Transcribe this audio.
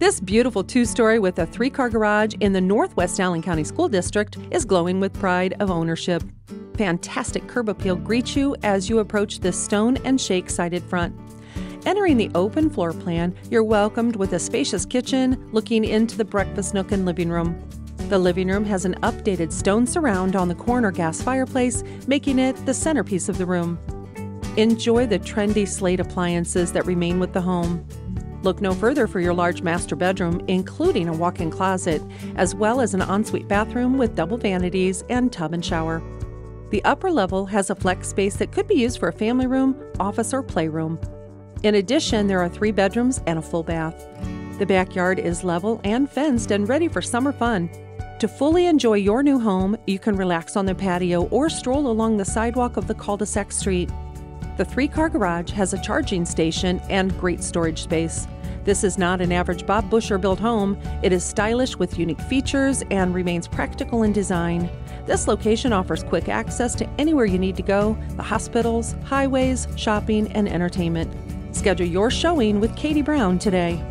This beautiful two story with a three car garage in the Northwest Allen County School District is glowing with pride of ownership. Fantastic curb appeal greets you as you approach this stone and shake sided front. Entering the open floor plan, you're welcomed with a spacious kitchen looking into the breakfast nook and living room. The living room has an updated stone surround on the corner gas fireplace, making it the centerpiece of the room. Enjoy the trendy slate appliances that remain with the home. Look no further for your large master bedroom, including a walk in closet, as well as an ensuite bathroom with double vanities and tub and shower. The upper level has a flex space that could be used for a family room, office, or playroom. In addition, there are three bedrooms and a full bath. The backyard is level and fenced and ready for summer fun. To fully enjoy your new home, you can relax on the patio or stroll along the sidewalk of the cul de sac street. The three car garage has a charging station and great storage space. This is not an average Bob Buescher built home. It is stylish with unique features and remains practical in design. This location offers quick access to anywhere you need to go the hospitals, highways, shopping, and entertainment. Schedule your showing with Katie Brown today.